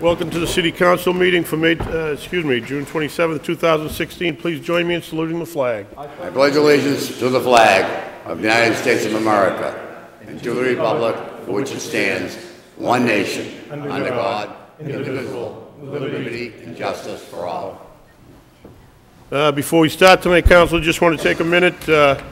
Welcome to the city council meeting for May, uh, excuse me, June 27, 2016. Please join me in saluting the flag. I pledge allegiance to the flag of the United States of America and to the republic for which it stands, one nation, under God, indivisible, with liberty and justice for all. Uh, Before we start tonight, council, just want to take a minute. uh,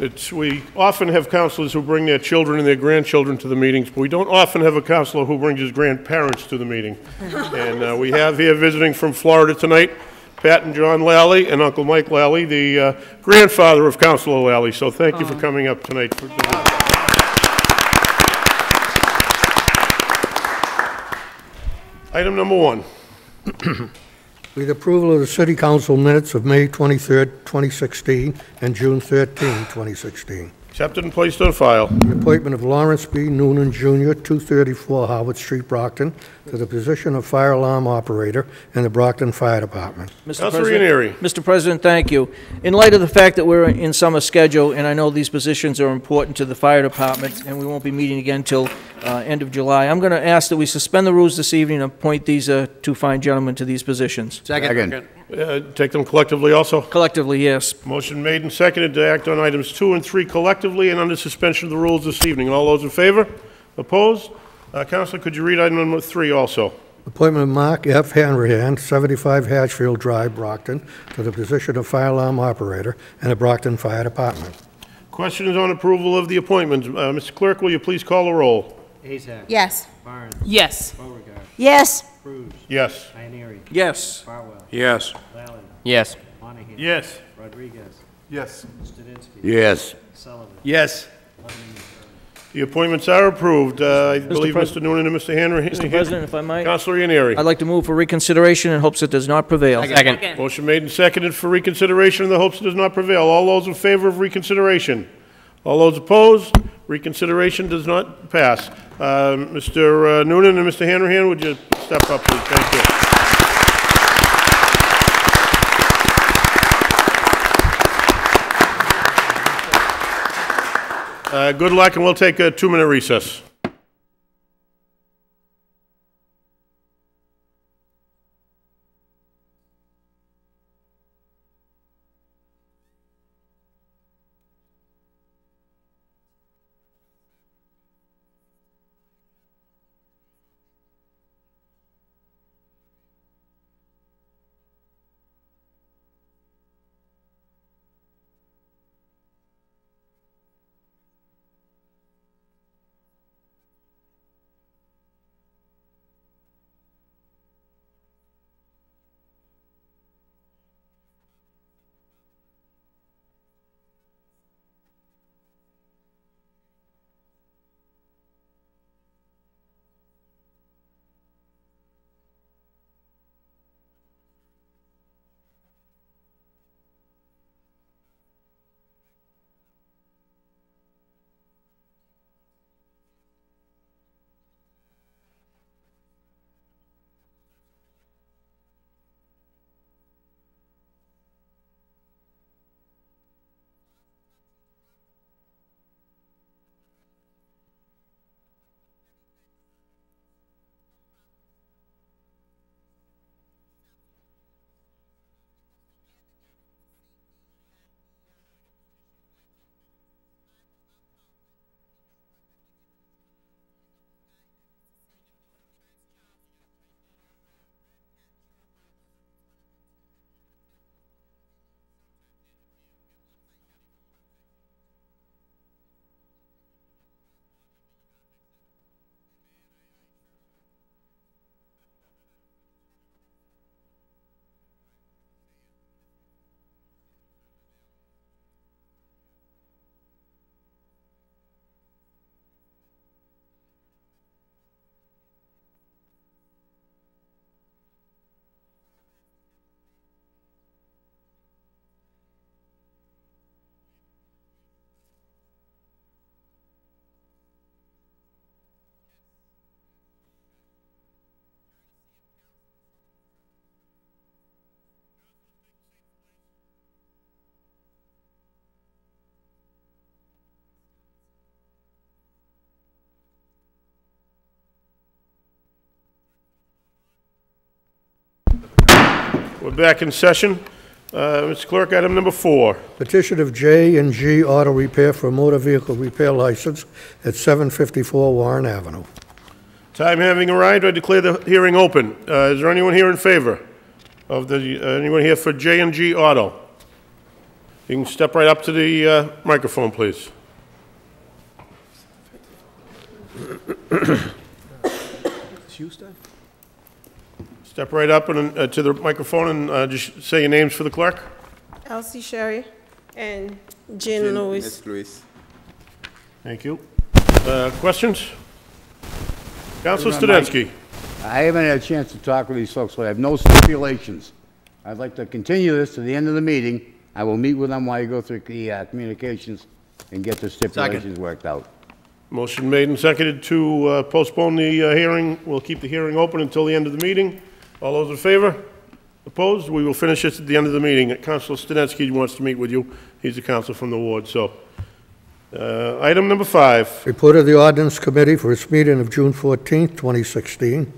It's, we often have councilors who bring their children and their grandchildren to the meetings, but we don't often have a councilor who brings his grandparents to the meeting. And uh, we have here visiting from Florida tonight, Pat and John Lally and Uncle Mike Lally, the uh, grandfather of Councilor Lally. So thank you for coming up tonight. for visiting. Item number one. With approval of the city council minutes of May 23rd, 2016, and June 13, 2016. Accepted and placed on file. The appointment of Lawrence B. Noonan Jr., 234 Howard Street, Brockton, to the position of fire alarm operator in the Brockton Fire Department. Mr. Councilor President- Eaniri. Mr. President, thank you. In light of the fact that we're in summer schedule, and I know these positions are important to the fire department, and we won't be meeting again till uh, end of July, I'm going to ask that we suspend the rules this evening and appoint these uh, two fine gentlemen to these positions. Second. Uh, Take them collectively also. Collectively, yes. Motion made and seconded to act on items two and three collectively and under suspension of the rules this evening. All those in favor? Opposed? Uh, Counselor, could you read item number three also? Appointment of Mark F. Hanrahan, 75 Hatchfield Drive, Brockton, to the position of fire alarm operator in the Brockton Fire Department. Questions on approval of the appointment. Uh, Mr. Clerk, will you please call the roll? Asack. Yes. Barnes. Yes. Beauregard. Yes. Cruise. Yes. Eaniri. Yes. Farwell. Yes. Lally. Yes. Monahan. Yes. Rodrigues. Yes. Studenski. Yes. Sullivan. Yes. The appointments are approved. Uh, I believe Pres- Mr. Noonan and Mr. Hanrahan. Mr. President, if I might, Counselor Eaniri. I'd like to move for reconsideration in hopes it does not prevail. Second. Motion made and seconded for reconsideration in the hopes it does not prevail. All those in favor of reconsideration? All those opposed? Reconsideration does not pass. Uh, Mr. Noonan and Mr. Hanrahan, would you step up, please? Thank you. Uh, Good luck, and we'll take a two-minute recess. We're back in session. Uh, Mr. Clerk, item number four. Petition of J and G Auto Repair for a motor vehicle repair license at 754 Warren Avenue. Time having arrived, I declare the hearing open. Uh, Is there anyone here in favor of the, uh, anyone here for J and G Auto? You can step right up to the uh, microphone, please. Step right up and, uh, to the microphone and uh, just say your names for the clerk. Elsie Sherry and Jean Louis. Miss Louise. Thank you. Uh, Questions? Counselor Mike. Studenski. I haven't had a chance to talk with these folks, so I have no stipulations. I'd like to continue this to the end of the meeting. I will meet with them while you go through the uh, communications and get the stipulations worked out. Motion made and seconded to uh, postpone the uh, hearing. We'll keep the hearing open until the end of the meeting. All those in favor? Opposed? We will finish this at the end of the meeting. Counselor Studenski wants to meet with you. He's a counsel from the ward, so. uh, Item number five, Report of the Ordinance Committee for its meeting of June 14, 2016.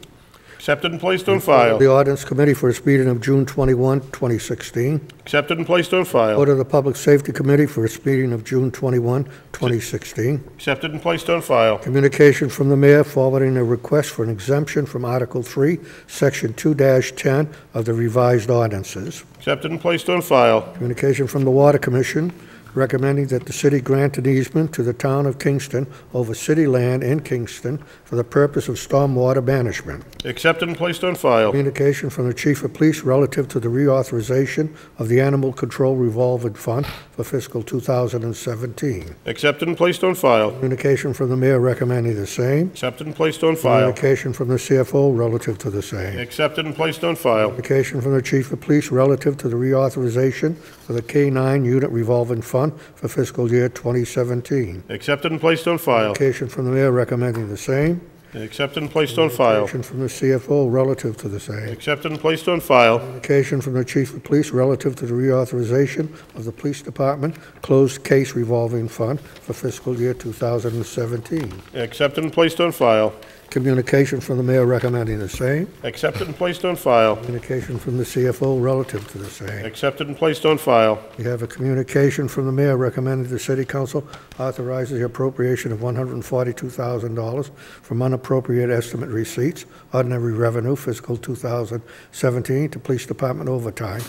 Accepted and placed on file. The Ordinance Committee for its meeting of June 21, 2016. Accepted and placed on file. Report of the Public Safety Committee for its meeting of June 21, 2016. Accepted and placed on file. Communication from the mayor forwarding a request for an exemption from Article 3, Section 2-10 of the revised ordinances. Accepted and placed on file. Communication from the Water Commission recommending that the city grant an easement to the town of Kingston over city land in Kingston for the purpose of stormwater management. Accepted and placed on file. Communication from the Chief of Police relative to the reauthorization of the Animal Control Revolving Fund for fiscal 2017. Accepted and placed on file. Communication from the mayor recommending the same. Accepted and placed on file. Communication from the CFO relative to the same. Accepted and placed on file. Communication from the Chief of Police relative to the reauthorization of the K-9 Unit Revolving Fund for fiscal year 2017. Accepted and placed on file. Communication from the mayor recommending the same. Accepted and placed on file. Communication from the CFO relative to the same. Accepted and placed on file. Communication from the Chief of Police relative to the reauthorization of the Police Department Closed Case Revolving Fund for fiscal year 2017. Accepted and placed on file. Communication from the mayor recommending the same. Accepted and placed on file. Communication from the CFO relative to the same. Accepted and placed on file. We have a communication from the mayor recommending the city council authorizes the appropriation of $142,000 from unappropriated estimate receipts, ordinary revenue fiscal 2017 to police department overtime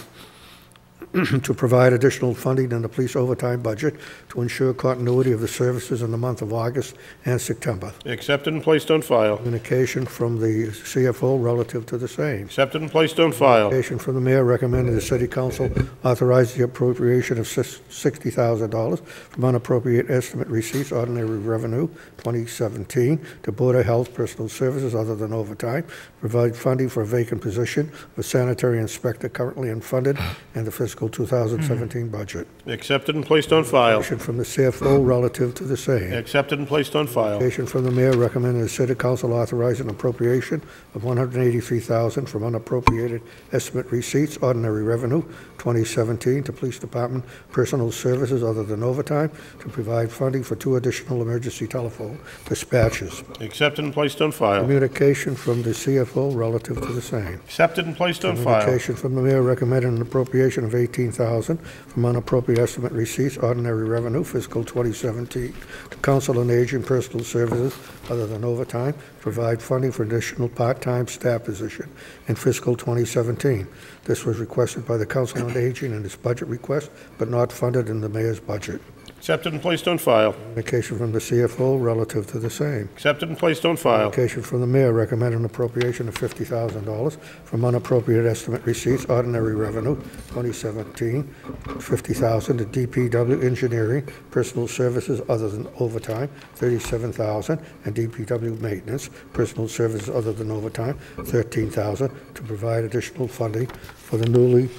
to provide additional funding in the police overtime budget to ensure continuity of the services in the month of August and September. Accepted and placed on file. Communication from the CFO relative to the same. Accepted and placed on file. Communication from the mayor recommending the city council authorize the appropriation of $60,000 from unappropriate estimate receipts, ordinary revenue, 2017, to Board of Health Personal Services other than overtime, provide funding for a vacant position of sanitary inspector currently unfunded in the fiscal 2017 budget. Accepted and placed on file. Communication from the CFO relative to the same. Accepted and placed on file. Communication from the mayor recommending the city council authorize an appropriation of 183,000 from unappropriated estimate receipts, ordinary revenue, 2017, to police department personal services other than overtime, to provide funding for two additional emergency telephone dispatches. Accepted and placed on file. Communication from the CFO relative to the same. Accepted and placed on file. Communication from the mayor recommending an appropriation of 18,000 from unappropriate estimate receipts, ordinary revenue, fiscal 2017, to council on aging personal services other than overtime, provide funding for additional part-time staff position in fiscal 2017. This was requested by the council on aging in its budget request, but not funded in the mayor's budget. Accepted and placed on file. Communication from the CFO relative to the same. Accepted and placed on file. Communication from the mayor recommending an appropriation of $50,000 from unappropriate estimate receipts, ordinary revenue, 2017, $50,000 to DPW engineering, personal services other than overtime, $37,000, and DPW maintenance, personal services other than overtime, $13,000, to provide additional funding for the newly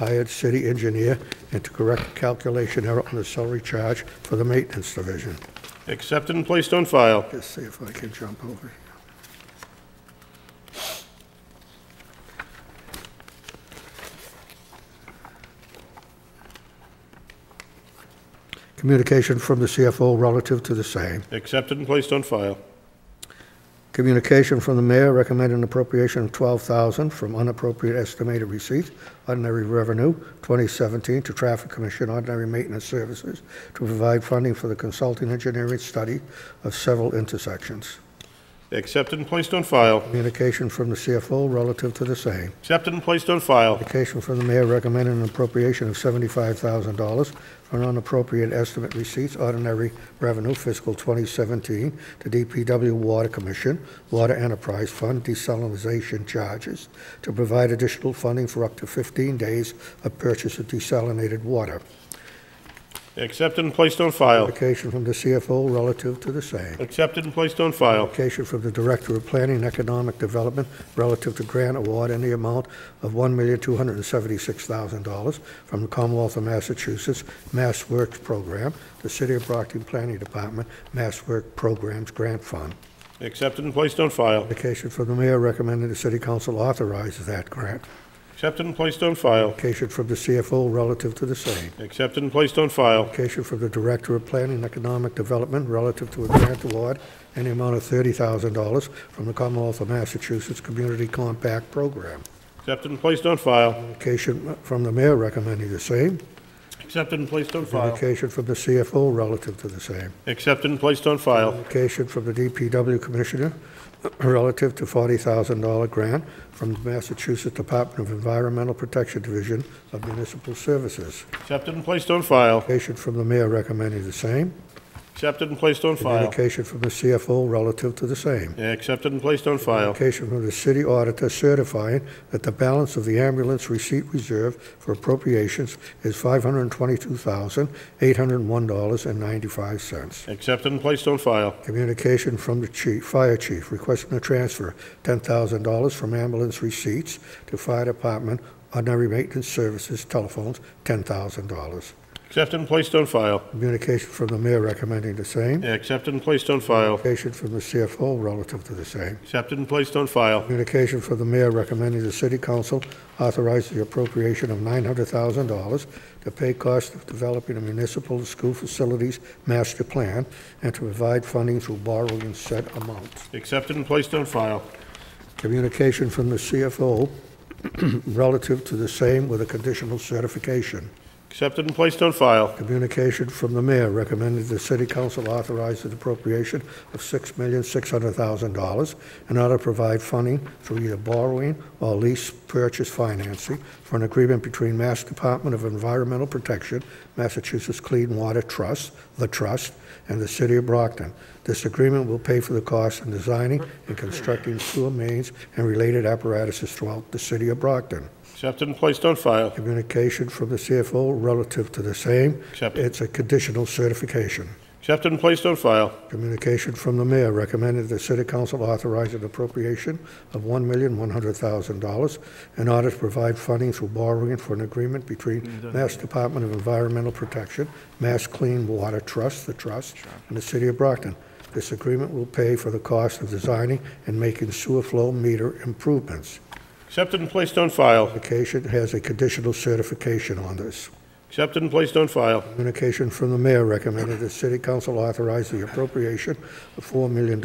hired city engineer and to correct a calculation error on the salary charge for the maintenance division. Accepted and placed on file. Just see if I can jump over here. Communication from the CFO relative to the same. Accepted and placed on file. Communication from the mayor recommending appropriation of 12000 from unappropriated estimated receipts, ordinary revenue, 2017, to Traffic Commission ordinary maintenance services to provide funding for the consulting engineering study of several intersections. Accepted and placed on file. Communication from the CFO relative to the same. Accepted and placed on file. Communication from the mayor recommending an appropriation of $75,000 for unappropriated estimate receipts, ordinary revenue fiscal 2017 to DPW Water Commission, Water Enterprise Fund desalinization charges to provide additional funding for up to 15 days of purchase of desalinated water. Accepted and placed on file. Communication from the CFO relative to the same. Accepted and placed on file. Application from the Director of Planning and Economic Development relative to grant award in the amount of $1,276,000 from the Commonwealth of Massachusetts Mass Works Program, the City of Brockton Planning Department Mass Work Programs Grant Fund. Accepted and placed on file. Application from the Mayor recommending the City Council authorizes that grant. Accepted and placed on file. Application from the CFO relative to the same. Accepted and placed on file. Application from the Director of Planning and Economic Development relative to a grant award in the amount of $30,000 from the Commonwealth of Massachusetts Community Compact Program. Accepted and placed on file. Communication from the mayor recommending the same. Accepted and placed on file. Communication from the CFO relative to the same. Accepted and placed on file. Communication from the DPW Commissioner relative to $40,000 grant from the Massachusetts Department of Environmental Protection Division of Municipal Services. Accepted and placed on file. Patient from the mayor recommending the same. Accepted and placed on file. Communication from the CFO relative to the same. Accepted and placed on file. Communication from the city auditor certifying that the balance of the ambulance receipt reserve for appropriations is $522,801.95. Accepted and placed on file. Communication from the chief, fire chief requesting a transfer $10,000 from ambulance receipts to fire department ordinary maintenance services telephones, $10,000. Accepted and placed on file. Communication from the mayor recommending the same. Accepted and placed on file. Communication from the CFO relative to the same. Accepted and placed on file. Communication from the mayor recommending the city council authorize the appropriation of $900,000 to pay costs of developing a municipal school facilities master plan and to provide funding through borrowing said amounts. Accepted and placed on file. Communication from the CFO relative to the same with a conditional certification. Accepted and placed on file. Communication from the mayor recommended the city council authorize the appropriation of $6,600,000 in order to provide funding through either borrowing or lease purchase financing for an agreement between Mass Department of Environmental Protection, Massachusetts Clean Water Trust, the trust, and the city of Brockton. This agreement will pay for the cost in designing and constructing sewer mains and related apparatuses throughout the city of Brockton. Accepted and placed on file. Communication from the CFO relative to the same. Accepted. It's a conditional certification. Accepted and placed on file. Communication from the mayor recommended the city council authorize an appropriation of $1,100,000 in order to provide funding through borrowing for an agreement between Mass Department of Environmental Protection, Mass Clean Water Trust, the trust, and the city of Brockton. This agreement will pay for the cost of designing and making sewer flow meter improvements. Accepted and placed on file. Application has a conditional certification on this. Accepted and placed on file. Communication from the mayor recommended the city council authorize the appropriation of $4 million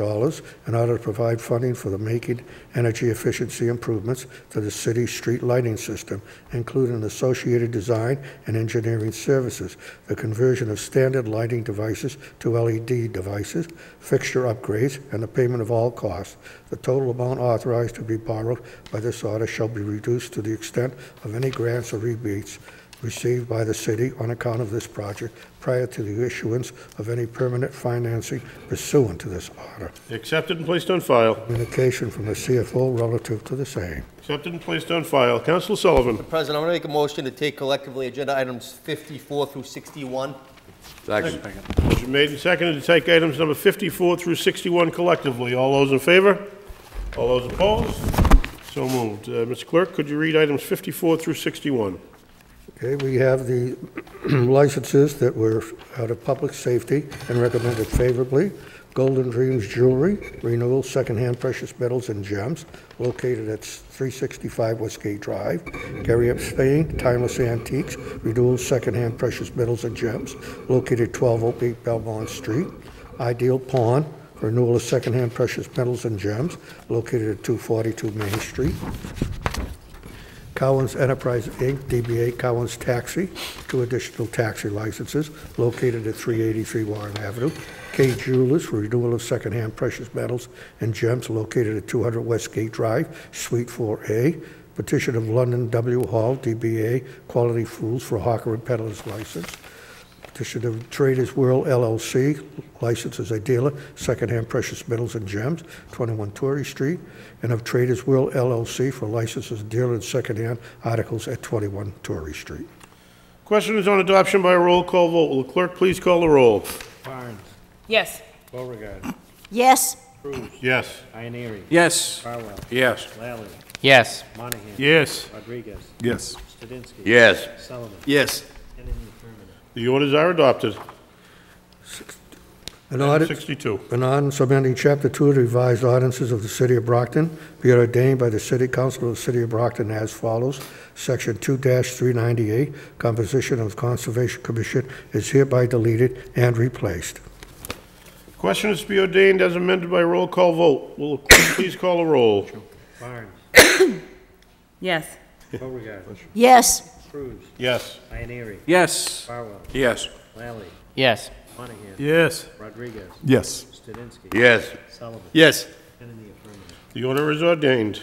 in order to provide funding for the making energy efficiency improvements to the city's street lighting system, including associated design and engineering services, the conversion of standard lighting devices to LED devices, fixture upgrades, and the payment of all costs. The total amount authorized to be borrowed by this order shall be reduced to the extent of any grants or rebates received by the city on account of this project prior to the issuance of any permanent financing pursuant to this order. Accepted and placed on file. Communication from the CFO relative to the same. Accepted and placed on file. Counsel Sullivan. President, I'm going to make a motion to take collectively agenda items 54 through 61. Second. Motion made and seconded to take items number 54 through 61 collectively. All those in favor? All those opposed? So moved. Uh, Mr. Clerk, could you read items 54 through 61? Okay, we have the licenses that were out of public safety and recommended favorably. Golden Dreams Jewelry, renewal, secondhand precious metals and gems, located at 365 Westgate Drive. Gary Epstein, Timeless Antiques, renewal, secondhand precious metals and gems, located 1208 Belmont Street. Ideal Pawn, renewal of secondhand precious metals and gems located at 242 Main Street. Cowan's Enterprise, Inc., DBA Cowan's Taxi, two additional taxi licenses located at 383 Warren Avenue. K Jewelers for renewal of secondhand precious metals and gems located at 200 Westgate Drive, Suite 4A. Petition of London W. Hall, DBA Quality Foods for Hawker and Peddler's License. Petition of Traders World LLC, licensed as a dealer, secondhand precious metals and gems, 21 Torrey Street, and of Traders World LLC for license as a dealer in secondhand articles at 21 Torrey Street. Question is on adoption by roll call vote. Will the clerk please call the roll? Barnes, Yes. Beauregard, Yes. Cruise, Yes. Eaniri, Yes. Farwell, Yes. Lally, Yes. Monahan. Yes. Rodrigues, Yes. Studenski. Yes. Sullivan. Yes. And in the affirmative. The orders are adopted. An audit 62. An ordinance amending Chapter 2 of the revised ordinances of the City of Brockton, be it ordained by the City Council of the City of Brockton as follows. Section 2-398, composition of Conservation Commission is hereby deleted and replaced. Question is to be ordained as amended by roll call vote. Will please call the roll? Barnes, Yes. Beauregard, Yes. Cruise, Yes. Eaniri, Yes. Farwell, Yes. Lally, Yes. Monahan. Yes. Rodrigues, Yes. Studenski. Yes. Sullivan. Yes. And in the affirmative. The order is ordained.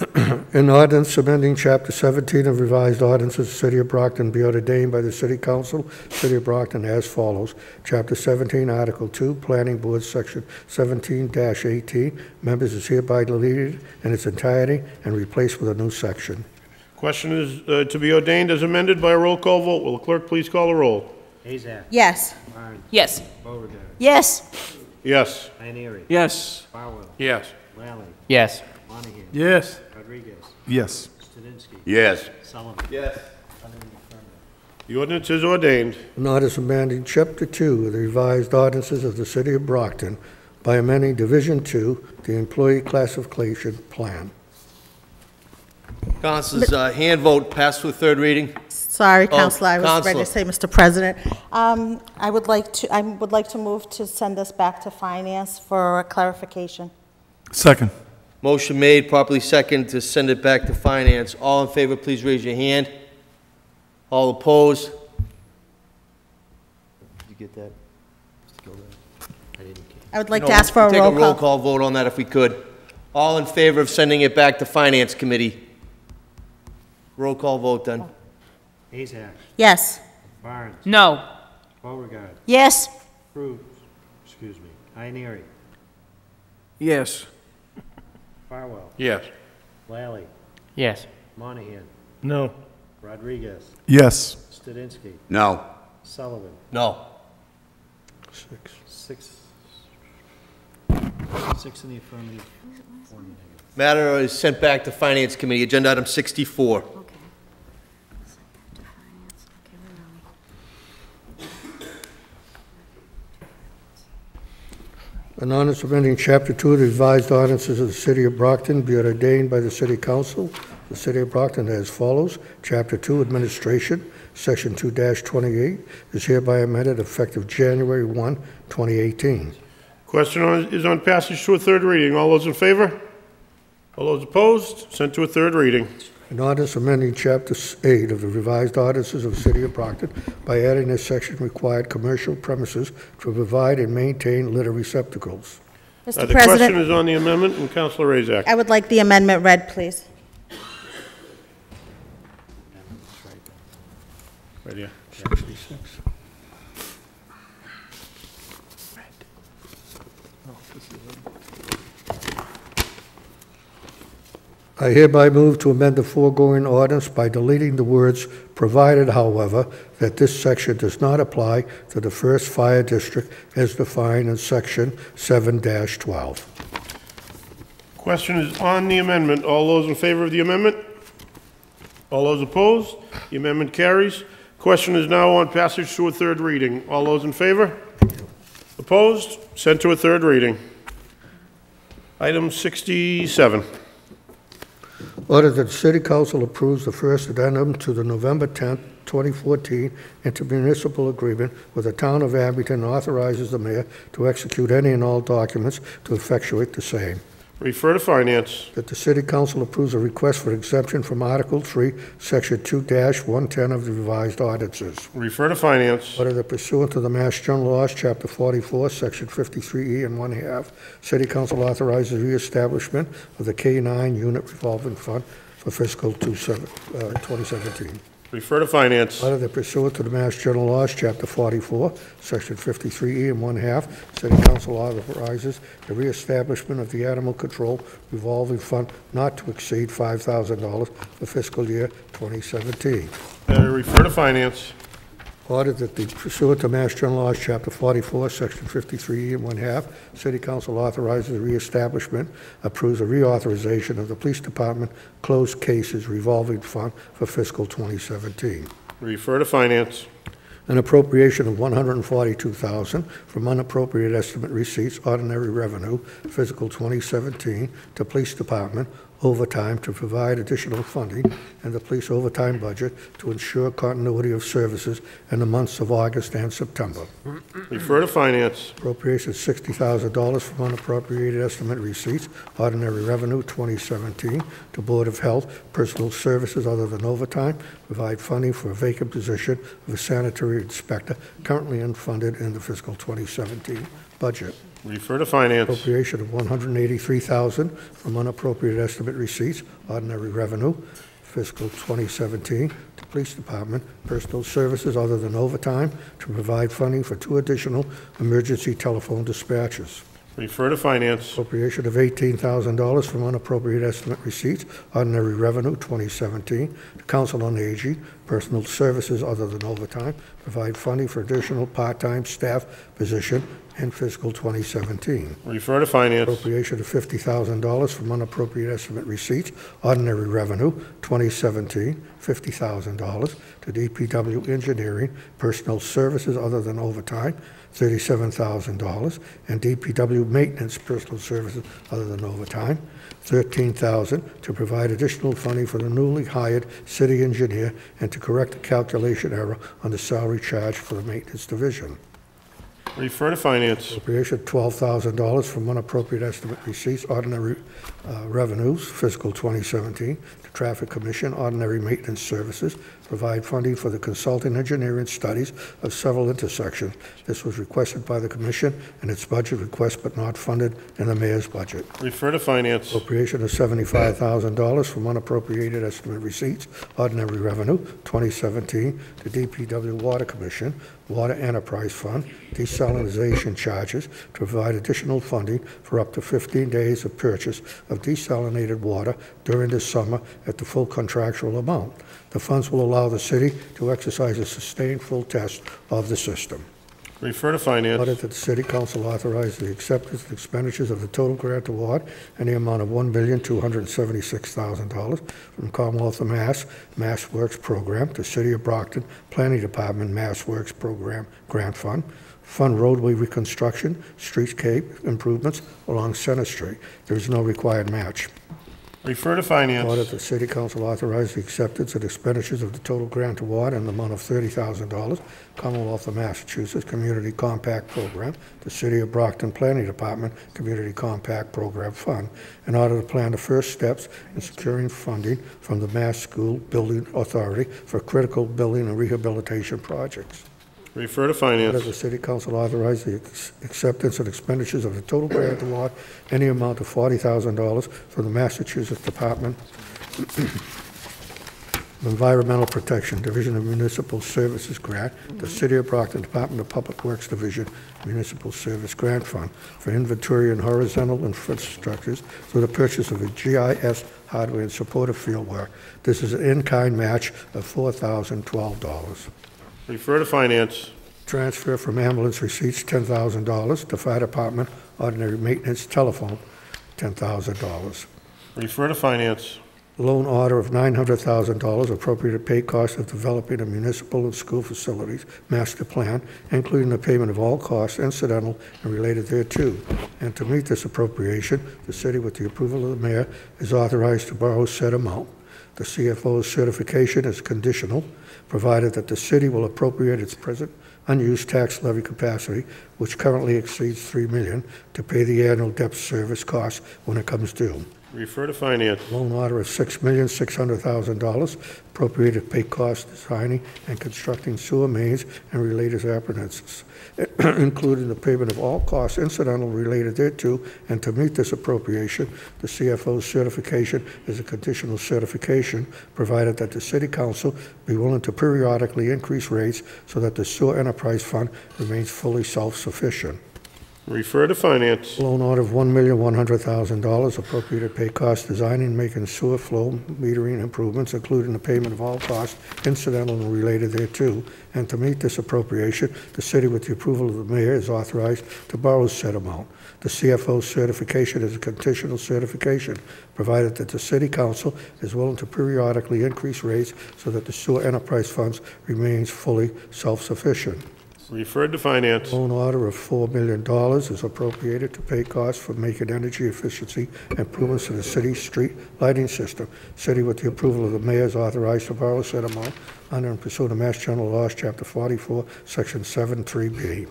An ordinance amending Chapter 17 of revised ordinances of the City of Brockton be ordained by the City Council, City of Brockton as follows. Chapter 17, Article 2, Planning Board, Section 17-18, members is hereby deleted in its entirety and replaced with a new section. Question is uh, to be ordained as amended by a roll call vote. Will the clerk please call the roll? Asack, Yes. Barnes, Yes. Beauregard, Yes. Yes. Eaniri, Yes. Farwell, Yes. Lally, Yes. Monahan. Yes. Rodrigues, Yes. Studenski. Yes. Sullivan. Yes. The. The ordinance is ordained. An ordinance amending Chapter 2 of the revised ordinances of the City of Brockton by amending Division 2, the Employee Classification Plan. Council's uh, hand vote passed to a third reading. Sorry, Oh, Counselor, I was ready to say, Mr. President. Um, I would like to, I would like to move to send this back to Finance for clarification. Second. Motion made, properly second to send it back to finance. All in favor, please raise your hand. All opposed? Did you get that? Mr. Gilden? I didn't get I would like No, to ask for a Take roll a roll call. call vote on that if we could. All in favor of sending it back to Finance Committee? Roll call vote then. Asack, Yes. Barnes, No. Beauregard, Yes. Cruise, excuse me, Eaniri, Yes. Farwell, Yes. Lally, Yes. Monahan, No. Rodrigues, Yes. Studenski, No. Sullivan, No. Six. six, six in the affirmative, four negative. Matter is sent back to Finance Committee. Agenda item 64. An ordinance amending Chapter 2 of the revised ordinances of the City of Brockton be ordained by the City Council, the City of Brockton as follows. Chapter 2 Administration, Section 2-28 is hereby amended effective January 1, 2018. Question on- is on passage to a third reading. All those in favor? All those opposed? Sent to a third reading. An ordinance amending Chapter 8 of the revised ordinances of the City of Brockton by adding a section required commercial premises to provide and maintain litter receptacles. Uh, Mr. The question is on the amendment, and Counselor Asack. I would like the amendment read, please. Right here. I hereby move to amend the foregoing ordinance by deleting the words "provided, however, that this section does not apply to the first fire district as defined in section 7-12." Question is on the amendment. All those in favor of the amendment? All those opposed? The amendment carries. Question is now on passage to a third reading. All those in favor? Opposed? Sent to a third reading. Item 67. Order that the City Council approves the first addendum to the November 10th, 2014 intermunicipal agreement with the town of Abington authorizes the mayor to execute any and all documents to effectuate the same. Refer to Finance. That the city council approves a request for exemption from Article 3, Section 2-110 of the revised ordinances. Refer to Finance. Order that pursuant to the Mass General Laws, Chapter 44, Section 53E and one half, City Council authorizes reestablishment of the K-9 Unit Revolving Fund for fiscal 27 uh, 2017. Refer to Finance. Order that pursuant to the Mass General Laws, Chapter 44, Section 53E and one half, City Council authorizes the reestablishment of the Animal Control Revolving Fund not to exceed $5,000 for fiscal year 2017. Uh, Refer to Finance. Order that the pursuant to Mass General Laws, Chapter 44, Section 53E and one-half, City Council authorizes the reestablishment, approves a reauthorization of the Police Department Closed Cases Revolving Fund for fiscal 2017. Refer to Finance. An appropriation of 142000 from unappropriated estimate receipts, ordinary revenue, fiscal 2017, to Police Department overtime to provide additional funding and the police overtime budget to ensure continuity of services in the months of August and September. Refer to Finance. Appropriation $60,000 from unappropriated estimate receipts, ordinary revenue 2017, to Board of Health, personal services other than overtime, provide funding for a vacant position of a sanitary inspector currently unfunded in the fiscal 2017 budget. Refer to Finance. Appropriation of 183,000 from unappropriated estimate receipts, ordinary revenue, fiscal 2017, to Police Department, personal services other than overtime, to provide funding for two additional emergency telephone dispatches. Refer to Finance. Appropriation of $18,000 from unappropriated estimate receipts, ordinary revenue 2017, to Council on Aging, personal services other than overtime, provide funding for additional part-time staff position in fiscal 2017. Refer to Finance. Appropriation of $50,000 from unappropriated estimate receipts, ordinary revenue 2017, $50,000 to DPW engineering, personal services other than overtime, $37,000, and DPW maintenance personal services other than overtime, $13,000 to provide additional funding for the newly hired city engineer and to correct the calculation error on the salary charge for the maintenance division. Refer to Finance. Appropriation $12,000 from unappropriated estimate receipts, ordinary uh, revenues, fiscal 2017, to Traffic Commission, ordinary maintenance services, provide funding for the consulting engineering studies of several intersections. This was requested by the commission in its budget request, but not funded in the mayor's budget. Refer to Finance. Appropriation of $75,000 from unappropriated estimate receipts, ordinary revenue, 2017, to DPW Water Commission, Water Enterprise Fund, desalination charges, to provide additional funding for up to 15 days of purchase of desalinated water during the summer at the full contractual amount. The funds will allow the city to exercise a sustained full test of the system. Refer to Order Finance. that the city council authorize the acceptance and expenditures of the total grant award in the amount of one billion, two hundred and seventy-six thousand dollars from Commonwealth of Mass, Mass Works Program to City of Brockton Planning Department Mass Works Program Grant Fund, fund roadway reconstruction, streetscape improvements along Center Street. There is no required match. Refer to Order Finance. the city council authorize the acceptance and expenditures of the total grant award in the amount of thirty thousand dollars, Commonwealth of Massachusetts Community Compact Program, the City of Brockton Planning Department Community Compact Program Fund, in order to plan the first steps in securing funding from the Mass School Building Authority for critical building and rehabilitation projects. Refer to Finance. the city council authorize the acceptance and expenditures of the total grant award any amount of forty thousand dollars for the Massachusetts Department of Environmental Protection, Division of Municipal Services Grant, the City of Brockton Department of Public Works Division Municipal Service Grant Fund for inventory and horizontal infrastructures through the purchase of a GIS hardware and supportive field work. This is an in-kind match of four thousand twelve dollars. Refer to Finance. Transfer from ambulance receipts, $10,000, to fire department ordinary maintenance telephone, $10,000. Refer to Finance. Loan order of $900,000 appropriated to pay costs of developing a municipal and school facilities master plan, including the payment of all costs incidental and related thereto. And to meet this appropriation, the city, with the approval of the mayor, is authorized to borrow said amount. The CFO's certification is conditional, provided that the city will appropriate its present unused tax levy capacity, which currently exceeds 3 million, to pay the annual debt service costs when it comes due. Refer to finance. Loan order of $6,600,000 appropriated to pay costs designing and constructing sewer mains and related appurtenances, including the payment of all costs incidental related thereto, and to meet this appropriation, the CFO's certification is a conditional certification, provided that the city council be willing to periodically increase rates so that the sewer enterprise fund remains fully self-sufficient. Refer to finance. Loan order of $1,100,000 appropriated to pay costs designing making sewer flow metering improvements, including the payment of all costs incidental and related thereto. And to meet this appropriation, the city, with the approval of the mayor, is authorized to borrow said amount. The CFO's certification is a conditional certification, provided that the city council is willing to periodically increase rates so that the sewer enterprise funds remains fully self-sufficient. Refer to finance. Loan order of $4 million is appropriated to pay costs for making energy efficiency improvements to the city's street lighting system. City, with the approval of the mayor, is authorized to borrow said amount under and pursuant to Mass General Laws, Chapter 44, Section 73B.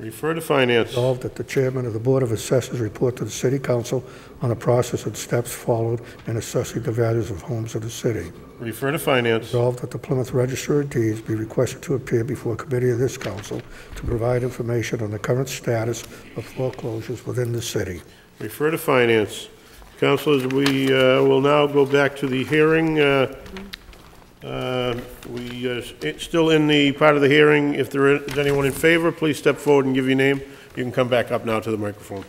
Refer to finance. Resolved that the chairman of the Board of Assessors report to the city council on the process and steps followed in assessing the values of homes of the city. Refer to finance. Resolved that the Plymouth Register of Deeds be requested to appear before a committee of this council to provide information on the current status of foreclosures within the city. Refer to finance. Councilors, we uh, will now go back to the hearing. Uh, uh, We, uh, it's still in the part of the hearing. If there is anyone in favor, please step forward and give your name. You can come back up now to the microphone.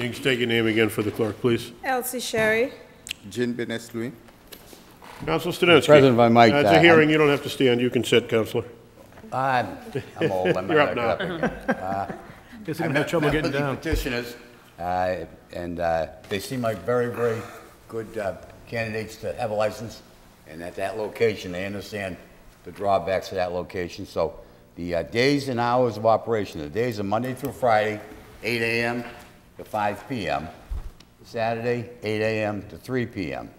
You can state your name again for the clerk, please. Elsie Sherry. Jean Benes Louis. Council Studenski. President, if I might, Uh, It's uh, a hearing, you don't have to stand, you can sit, Councilor. I'm, I'm old, I might You're up not get up again. Guess I you're gonna have trouble getting with the down. petitioners, uh, and uh, they seem like very, very good uh, candidates to have a license. And at that location, they understand the drawbacks of that location. So the uh, days and hours of operation, the days are Monday through Friday, 8 AM to 5 PM. Saturday, 8 AM to 3 PM.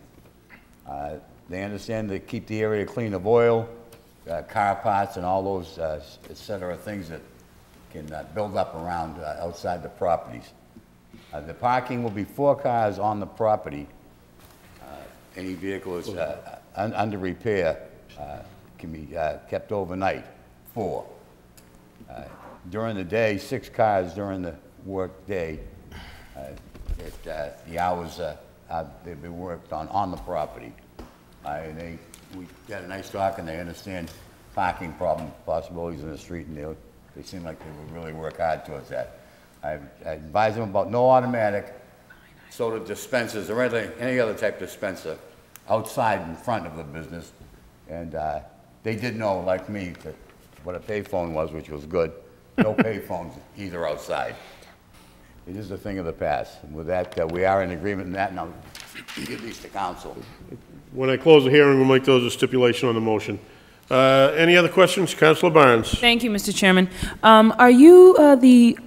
Uh, They understand to keep the area clean of oil, uh, car parts, and all those, uh, et cetera, things that can uh, build up around, uh, outside the properties. Uh, The parking will be four cars on the property. Uh, Any vehicle is un- under repair can be kept overnight, four. During the day, six cars during the workday. Uh, it, uh, The hours, uh, uh, they've been worked on, on the property. Uh, And they, we got a nice talk, and they understand parking problem, possibilities in the street, and they, they seem like they would really work hard towards that. I I advise them about no automatic soda dispensers or anything, any other type dispenser outside in front of the business. And uh, they did know, like me, that what a payphone was, which was good. No payphones either outside. It is a thing of the past. And with that, uh, we are in agreement in that, and I'll give these to council. When I close the hearing, we'll make those a stipulation on the motion. Uh, Any other questions? Councilor Barnes? Thank you, Mr. Chairman. Um, Are you uh, the,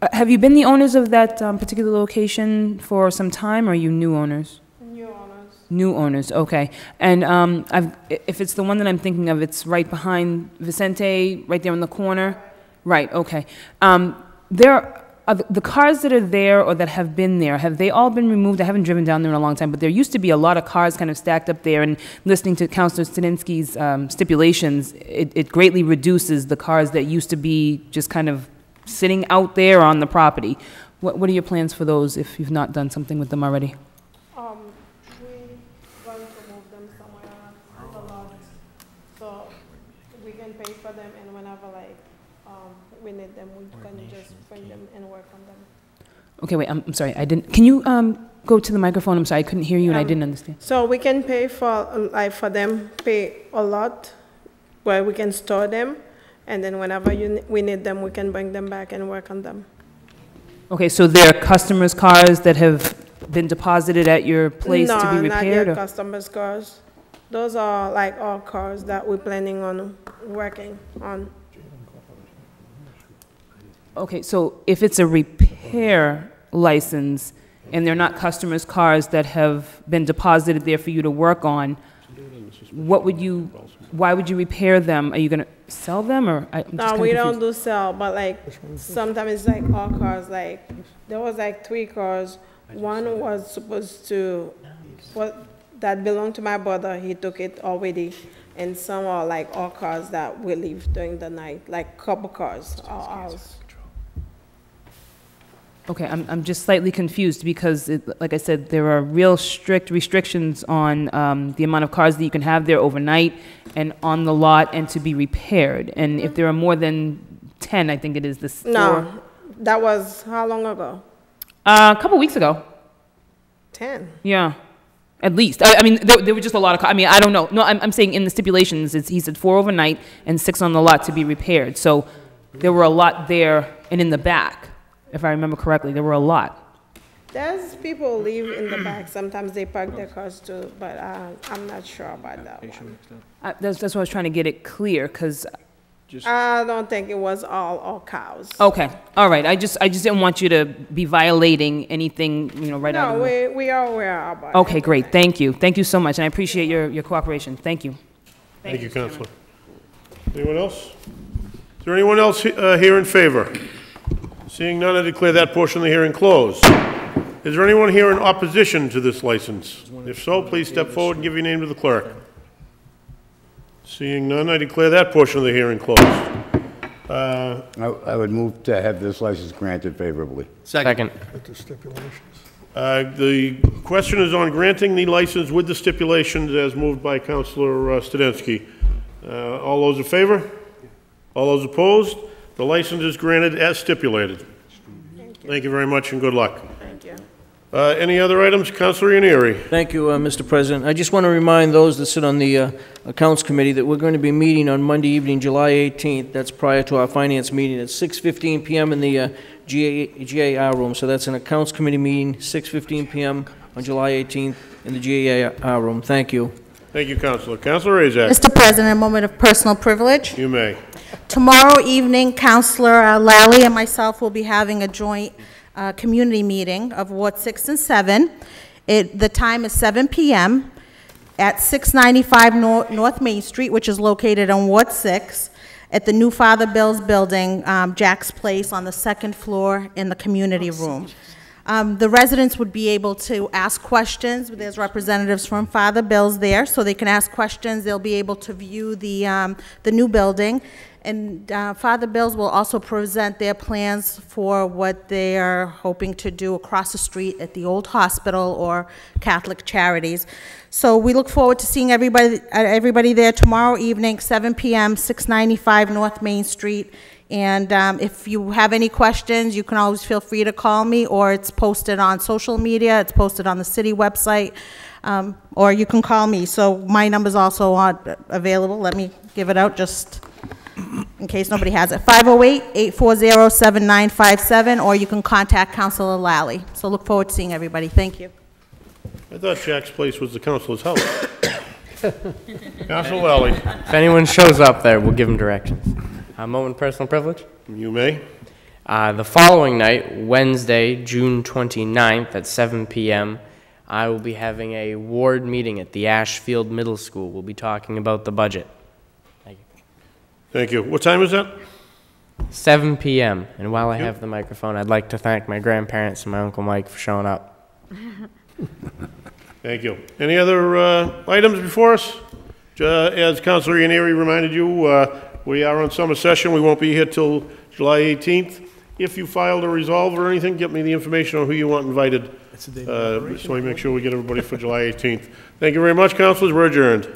uh, have you been the owners of that um, particular location for some time, or are you new owners? New owners. New owners, okay. And um, I've, if it's the one that I'm thinking of, it's right behind Vicente, right there in the corner? Right, okay. Um, There, are the the cars that are there or that have been there, have they all been removed? I haven't driven down there in a long time, but there used to be a lot of cars kind of stacked up there, and listening to Councilor Studenski's um, stipulations, it it greatly reduces the cars that used to be just kind of sitting out there on the property. What what are your plans for those if you've not done something with them already? Um, we going to move them somewhere on the lot, so we can pay for them and whenever like, um, we need them, we can just bring them and work on them. Okay, wait, I'm, I'm sorry, I didn't, can you, um, go to the microphone? I'm sorry, I couldn't hear you and I Um, didn't understand. So we can pay for, like, for them, pay a lot where we can store them, and then whenever you, ne- we need them, we can bring them back and work on them. Okay, so they're customers' cars that have been deposited at your place to be No, not repaired? or- customers' cars. Those are like all cars that we're planning on working on. Okay, so if it's a repair license and they're not customers' cars that have been deposited there for you to work on, what would you, why would you repair them? Are you gonna sell them or? I- I'm No, we don't do sell, but like, sometimes it's like all cars, like, there was like three cars. One was supposed to, what, that belonged to my brother, he took it already. And some are like all cars that we leave during the night, like couple cars are ours. Okay, I'm, I'm just slightly confused because, it, like I said, there are real strict restrictions on um, the amount of cars that you can have there overnight and on the lot and to be repaired. And if there are more than 10, I think it is this. No, that was how long ago? Uh, a couple weeks ago. Ten. Yeah, at least. I, I mean, there, there were just a lot of. I mean, I don't know. No, I'm, I'm saying in the stipulations, it's, he said four overnight and six on the lot to be repaired. So there were a lot there and in the back, if I remember correctly, there were a lot. There's people who live in the back, sometimes they park their cars too, but uh, I'm not sure about that one. Uh, that's, that's why I was trying to get it clear, because. I don't think it was all, all cows. Okay, all right. I just, I just didn't want you to be violating anything, you know, right out No, of the. we, we are aware about it. Okay, great. Thank you. Thank you so much, and I appreciate your, your cooperation. Thank you. Thank you, Counselor. Anyone else? Is there anyone else uh, here in favor? Seeing none, I declare that portion of the hearing closed. Is there anyone here in opposition to this license? If so, please step forward and give your name to the clerk. Seeing none, I declare that portion of the hearing closed. Uh, I I would move to have this license granted favorably. Second. With the stipulations. uh, The question is on granting the license with the stipulations as moved by Counselor uh, Studenski. Uh, All those in favor? All those opposed? The license is granted as stipulated. Thank you Thank you very much and good luck. Thank you. Uh, Any other items? Counselor Eaniri? Thank you, uh, Mr. President. I just want to remind those that sit on the uh, Accounts Committee that we're going to be meeting on Monday evening, July 18th. That's prior to our Finance meeting at 6:15 PM in the uh, GA GAR room. So that's an Accounts Committee meeting, 6:15 PM on July 18th in the GAR room. Thank you. Thank you, Counselor. Counselor Asack? Mr. President, a moment of personal privilege. You may. Tomorrow evening, Counselor uh, Lally and myself will be having a joint uh, community meeting of Ward 6 and 7. It, the time is 7 PM at 695 Nor- North Main Street, which is located on Ward 6, at the new Father Bill's Building, um, Jack's Place, on the second floor in the community room. Um, The residents would be able to ask questions. There's representatives from Father Bill's there, so they can ask questions. They'll be able to view the, um, the new building. And uh, Father Bill's will also present their plans for what they are hoping to do across the street at the old hospital or Catholic Charities. So we look forward to seeing everybody, uh, everybody there tomorrow evening, 7 PM, 695 North Main Street. And um, if you have any questions, you can always feel free to call me, or it's posted on social media, it's posted on the city website, um, or you can call me. So my number's also on, available, let me give it out, just in case nobody has it. 508-840-7957, or you can contact Counselor Lally. So look forward to seeing everybody, thank you. I thought Jack's place was the counselor's house. Counselor Lally? If anyone shows up there, we'll give them directions. A moment of personal privilege. You may. Uh, the following night, Wednesday, June 29th at 7 p.m., I will be having a ward meeting at the Ashfield Middle School. We'll be talking about the budget. Thank you. What time is that? 7 p.m. And while I Yep. have the microphone, I'd like to thank my grandparents and my Uncle Mike for showing up. Thank you. Any other uh, items before us? Ju- As Counselor Eaniri reminded you, uh, we are on summer session. We won't be here till July 18th. If you filed a resolve or anything, get me the information on who you want invited, uh, so we make sure we get everybody for July 18th. Thank you very much, councilors. We're adjourned.